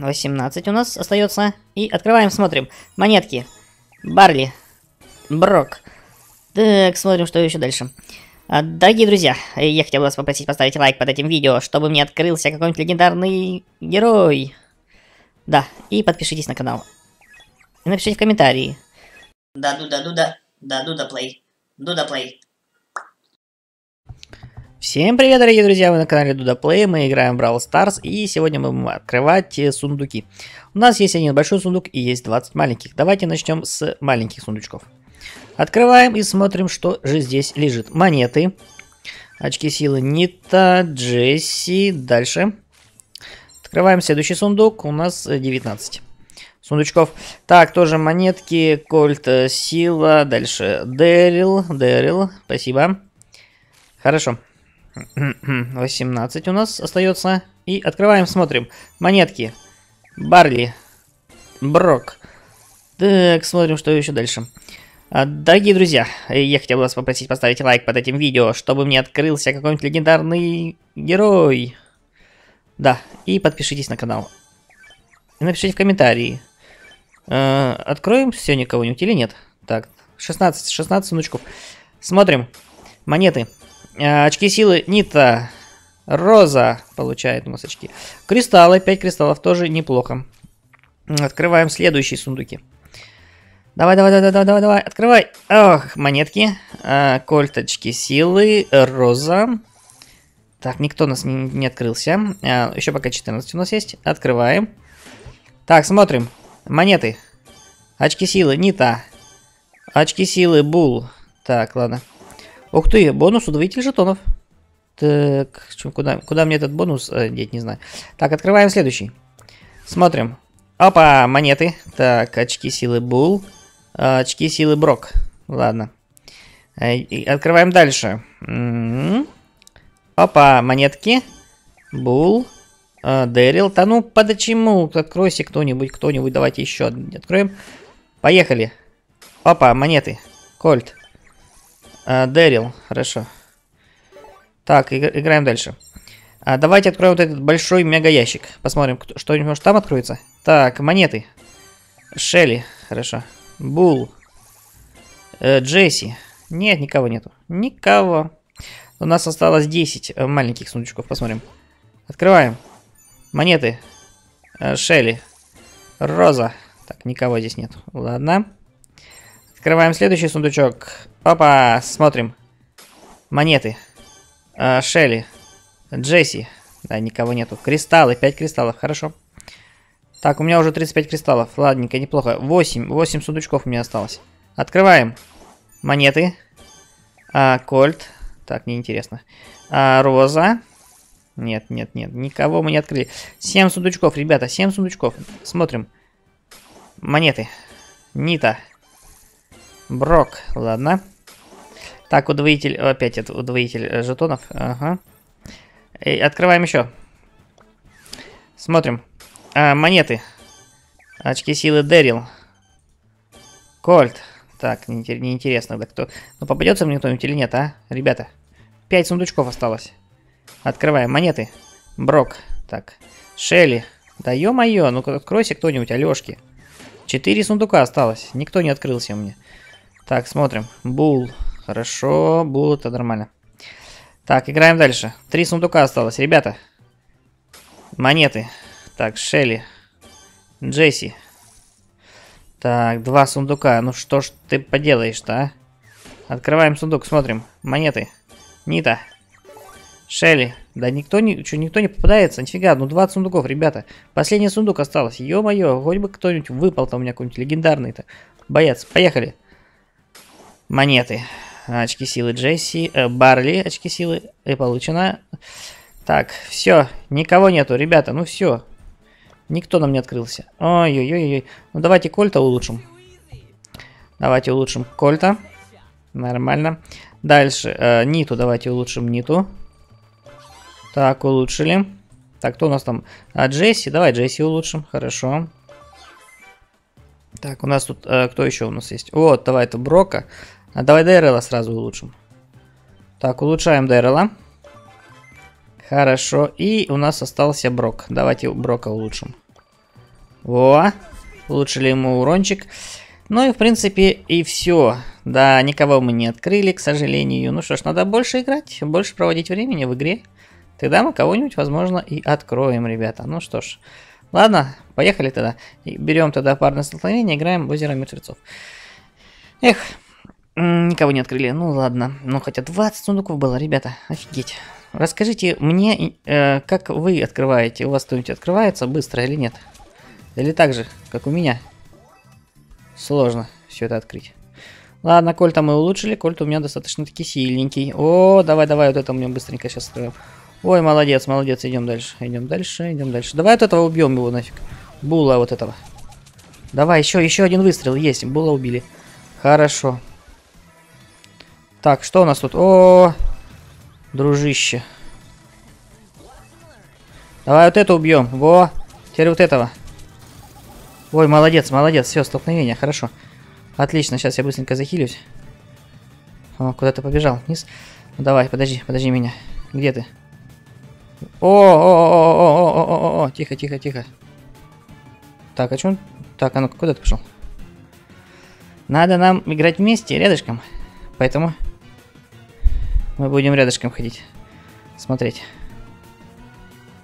18 у нас остается. И открываем, смотрим. Монетки. Барли. Брок. Так, смотрим, что еще дальше. А, Дорогие друзья, я хотел вас попросить поставить лайк под этим видео, чтобы мне открылся какой-нибудь легендарный герой. Да, и подпишитесь на канал. И напишите в комментарии. Да, Дуда, Дуда, да, Дуда Плей, Дуда Плей. Всем привет, дорогие друзья, вы на канале Дуда Play, мы играем в Brawl Stars, и сегодня мы будем открывать э, сундуки. У нас есть один большой сундук и есть 20 маленьких. Давайте начнем с маленьких сундучков. Открываем и смотрим, что же здесь лежит. Монеты, очки силы Нита, Джесси, дальше. Открываем следующий сундук, у нас 19 сундучков. Так, тоже монетки, Кольт, э, Сила, дальше Дэрил, Дэрил, спасибо. Хорошо. 18 у нас остается. И открываем, смотрим. Монетки. Барли. Брок. Так, смотрим, что еще дальше. А, дорогие друзья, я хотел вас попросить поставить лайк под этим видео, чтобы мне открылся какой-нибудь легендарный герой. Да, и подпишитесь на канал. И напишите в комментарии. Э, откроем сегодня кого-нибудь или нет? Так, 16, 16 сундучков. Смотрим. Монеты. Э, очки силы Нита. Роза получает у нас очки. Кристаллы, 5 кристаллов, тоже неплохо. Открываем следующие сундуки. Давай, давай, давай, давай, давай, давай, открывай. Ох, монетки. А, кольточки силы, роза. Так, никто нас не, не открылся. А, еще пока 14 у нас есть. Открываем. Так, смотрим. Монеты. Очки силы, Нита. Очки силы, Бул. Так, ладно. Ух ты, бонус удвоитель жетонов. Так, чё, куда, куда мне этот бонус э, деть, не знаю. Так, открываем следующий. Смотрим. Опа, монеты. Так, очки силы Бул. Очки силы Брок. Ладно. Э, и открываем дальше. М-м-м. Опа, монетки. Бул. Э, Дэрил. Да ну, почему? Откройся кто-нибудь, кто-нибудь. Давайте еще откроем. Поехали. Опа, монеты. Кольт. Э, Дэрил. Хорошо. Так, играем дальше. А, давайте откроем вот этот большой мега ящик. Посмотрим, что-нибудь там откроется. Так, монеты. Шелли. Хорошо. Бул. Э, Джесси. Нет, никого нету. Никого. У нас осталось 10 э, маленьких сундучков. Посмотрим. Открываем. Монеты. Шелли. Роза. Так, никого здесь нет. Ладно. Открываем следующий сундучок. Опа, смотрим. Монеты. Э, Шелли. Джесси. Да, никого нету. Кристаллы, 5 кристаллов, хорошо. Так, у меня уже 35 кристаллов. Ладненько, неплохо. 8, 8 сундучков у меня осталось. Открываем. Монеты. А, кольт. Так, неинтересно. А, роза. Нет, нет, нет. Никого мы не открыли. 7 сундучков, ребята, 7 сундучков. Смотрим. Монеты. Нита. Брок. Ладно. Так, удвоитель. Опять это удвоитель э, жетонов. Ага. И открываем еще. Смотрим. А, монеты. Очки силы Дэрил. Кольт. Так, неинтересно, да кто... Ну, попадется мне кто-нибудь или нет, а? Ребята. Пять сундучков осталось. Открываем. Монеты. Брок. Так. Шелли. Да ё-моё, ну-ка откройся кто-нибудь, Алёшки. Четыре сундука осталось. Никто не открылся у меня. Так, смотрим. Бул. Хорошо, бул это нормально. Так, играем дальше. Три сундука осталось, ребята. Монеты. Так, Шелли. Джесси. Так, два сундука. Ну что ж ты поделаешь-то, а? Открываем сундук, смотрим. Монеты. Нита. Шелли. Да никто не, что, никто не попадается. Нифига, ну 20 сундуков, ребята. Последний сундук осталось. Ё-моё, хоть бы кто-нибудь выпал там у меня какой-нибудь легендарный-то. Боец, поехали. Монеты. Очки силы Джесси. Э, Барли, очки силы. И получено. Так, все, никого нету, ребята, ну все. Никто нам не открылся. Ой-ой-ой-ой. Ну давайте Кольта улучшим. Давайте улучшим Кольта. Нормально. Дальше. Э, Ниту давайте улучшим Ниту. Так, улучшили. Так, кто у нас там? А, Джесси. Давай Джесси улучшим. Хорошо. Так, у нас тут... Э, кто еще у нас есть? Вот, давай это Брока. А давай Дэррела сразу улучшим. Так, улучшаем Дэррела. Хорошо. И у нас остался Брок. Давайте Брока улучшим. Во, улучшили ему урончик. Ну и, в принципе, и все. Да, никого мы не открыли, к сожалению. Ну что ж, надо больше играть, больше проводить времени в игре. Тогда мы кого-нибудь, возможно, и откроем, ребята. Ну что ж, ладно, поехали тогда. Берем тогда парное столкновение, играем в озеро мертвецов. Эх, никого не открыли. Ну ладно, ну хотя 20 сундуков было, ребята, офигеть. Расскажите мне, э, как вы открываете? У вас кто-нибудь открывается быстро или нет? Или так же, как у меня? Сложно все это открыть. Ладно, кольта мы улучшили. Кольт у меня достаточно таки сильненький. О, давай, давай, вот это мне быстренько сейчас откроем. Ой, молодец, молодец, идем дальше. Идем дальше, идем дальше. Давай вот этого убьем его нафиг. Була вот этого. Давай, еще, еще один выстрел. Есть, Була убили. Хорошо. Так, что у нас тут? О, дружище. Давай вот это убьем. Во, теперь вот этого. Ой, молодец, молодец. Все, столкновение, хорошо. Отлично, сейчас я быстренько захилюсь. О, куда ты побежал? Вниз? Ну, давай, подожди, подожди меня. Где ты? О, о, о, о, о, о, о, о, тихо, тихо, тихо. Так, а чё он... Так, а ну куда ты пошел? Надо нам играть вместе, рядышком. Поэтому мы будем рядышком ходить. Смотреть.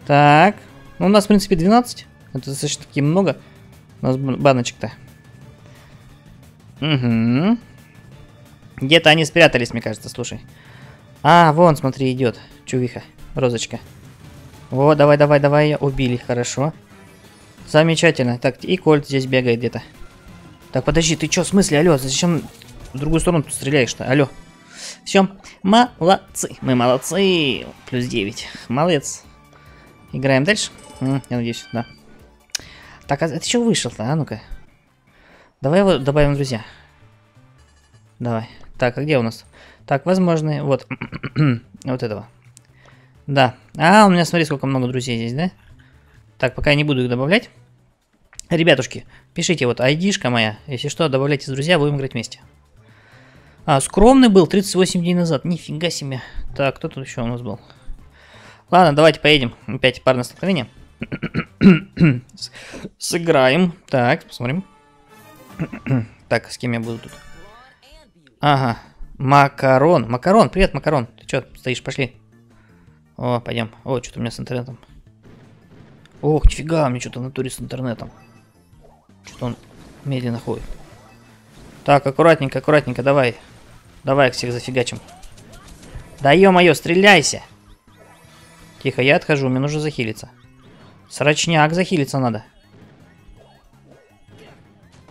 Так. Ну, у нас, в принципе, 12. Это достаточно таки много. У нас баночек-то. Угу. Где-то они спрятались, мне кажется, слушай. А, вон, смотри, идет. Чувиха, розочка. О, давай, давай, давай, убили, хорошо. Замечательно. Так, и Кольт здесь бегает где-то. Так, подожди, ты что, в смысле, алло, зачем в другую сторону стреляешь-то? Алло. Все, молодцы, мы молодцы. Плюс 9. Молодец. Играем дальше? Я надеюсь, да. Так, а ты что вышел-то, а ну-ка? Давай его добавим друзья. Давай. Так, а где у нас? Так, возможно, вот. вот этого. Да. А, у меня, смотри, сколько много друзей здесь, да? Так, пока я не буду их добавлять. Ребятушки, пишите вот айдишка моя. Если что, добавляйте друзья, будем играть вместе. А, скромный был 38 дней назад. Нифига себе. Так, кто тут еще у нас был? Ладно, давайте поедем. Опять парное столкновение. Сыграем. Так, посмотрим. так, с кем я буду тут? Ага. Макарон. Макарон, привет, Макарон. Ты что, стоишь? Пошли. О, пойдем. О, что-то у меня с интернетом. Ох, нифига, мне что-то в натуре с интернетом. Что-то он медленно ходит. Так, аккуратненько, аккуратненько, давай. Давай всех зафигачим. Да ё-моё, стреляйся! Тихо, я отхожу, мне нужно захилиться. Срочняк, захилиться надо.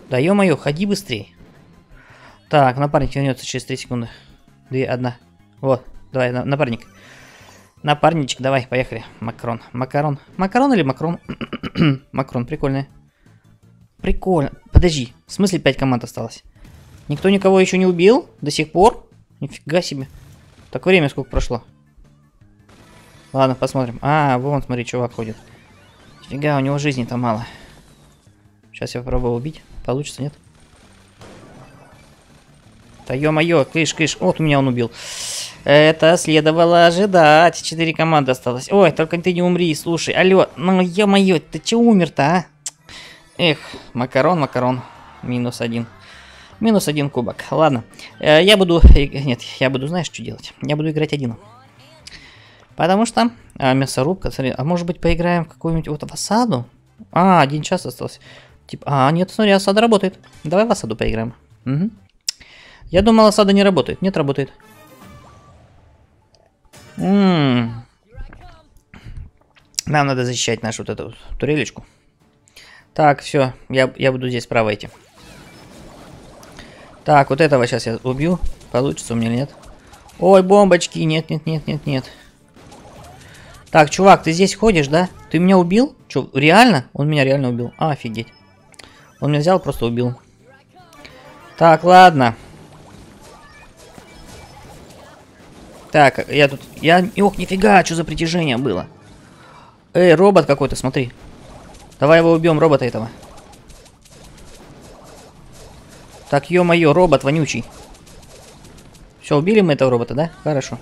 Да ё-моё, ходи быстрее. Так, напарник вернется через 3 секунды. Две, одна. Вот, давай, на, напарник. Напарничек, давай, поехали. Макрон. Макарон. Макарон или макрон? макрон, прикольный. Прикольно. Подожди, в смысле 5 команд осталось? Никто никого еще не убил? До сих пор? Нифига себе. Так время сколько прошло? Ладно, посмотрим. А, вон, смотри, чувак ходит. Фига, у него жизни-то мало. Сейчас я попробую убить. Получится, нет? Да ё-моё, кыш, кыш. Вот меня он убил. Это следовало ожидать. Четыре команды осталось. Ой, только ты не умри, слушай. Алло, ну ё-моё, ты че умер-то, а? Эх, макарон, макарон. Минус один. Минус один кубок. Ладно. Э, я буду... Нет, я буду, знаешь, что делать? Я буду играть один. Потому что... А, мясорубка, смотри. А может быть поиграем в какую-нибудь вот в осаду? А, один час остался. Типа, а, нет, смотри, осада работает. Давай в осаду поиграем. Угу. Я думал, осада не работает. Нет, работает. М -м -м. Нам надо защищать нашу вот эту турелечку. Так, все, я, я буду здесь справа идти. Так, вот этого сейчас я убью. Получится у меня или нет? Ой, бомбочки. Нет, нет, нет, нет, нет. Так, чувак, ты здесь ходишь, да? Ты меня убил? Че, реально? Он меня реально убил. А, офигеть. Он меня взял, просто убил. Так, ладно. Так, я тут... Я... Ох, нифига, что за притяжение было? Эй, робот какой-то, смотри. Давай его убьем, робота этого. Так, ё-моё, робот вонючий. Все, убили мы этого робота, да? Хорошо.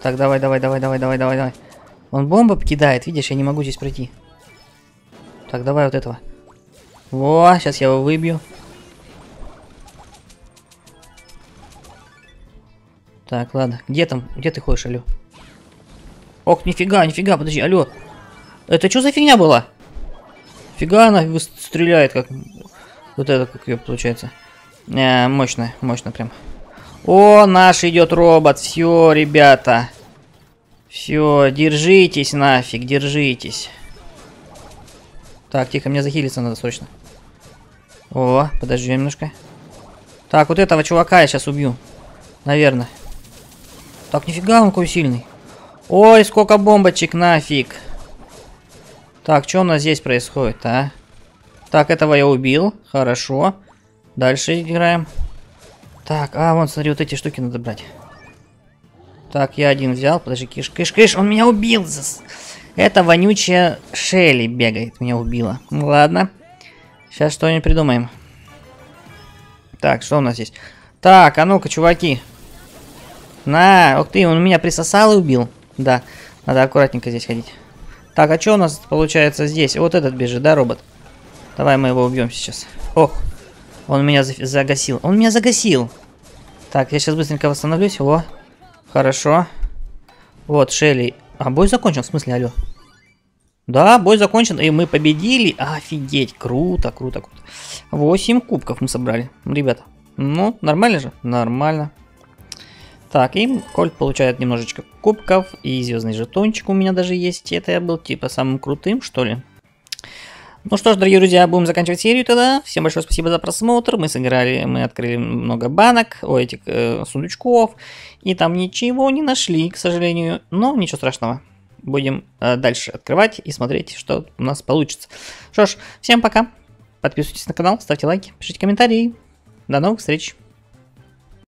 Так, давай, давай, давай, давай, давай, давай, давай. Он бомбу кидает, видишь, я не могу здесь пройти. Так, давай вот этого. Во, сейчас я его выбью. Так, ладно. Где там? Где ты ходишь, алло? Ох, нифига, нифига, подожди, алло. Это что за фигня была? Фига она стреляет, как... Вот это, как ее получается. Э, мощно, мощно прям. О, наш идет робот. Все, ребята. Все, держитесь нафиг, держитесь. Так, тихо, мне захилиться надо срочно. О, подожди немножко. Так, вот этого чувака я сейчас убью. Наверное. Так, нифига он какой сильный. Ой, сколько бомбочек, нафиг. Так, что у нас здесь происходит, а? Так, этого я убил. Хорошо. Дальше играем. Так, а, вон, смотри, вот эти штуки надо брать. Так, я один взял. Подожди, киш, киш, киш, он меня убил. Это вонючая Шелли бегает, меня убила. Ну, ладно. Сейчас что-нибудь придумаем. Так, что у нас здесь? Так, а ну-ка, чуваки. На, ух ты, он меня присосал и убил. Да, надо аккуратненько здесь ходить. Так, а что у нас получается здесь? Вот этот бежит, да, робот? Давай мы его убьем сейчас. Ох, он меня за- загасил. Он меня загасил. Так, я сейчас быстренько восстановлюсь. О, хорошо. Вот, Шелли. А, бой закончен, в смысле, алло. Да, бой закончен, и мы победили. Офигеть, круто, круто, круто. 8 кубков мы собрали, ребята. Ну, нормально же? Нормально. Так, и Кольт получает немножечко кубков, и звездный жетончик у меня даже есть. Это я был типа самым крутым, что ли. Ну что ж, дорогие друзья, будем заканчивать серию тогда. Всем большое спасибо за просмотр. Мы сыграли, мы открыли много банок, о, этих э, сундучков. И там ничего не нашли, к сожалению. Но ничего страшного. Будем э, дальше открывать и смотреть, что у нас получится. Что ж, всем пока. Подписывайтесь на канал, ставьте лайки, пишите комментарии. До новых встреч.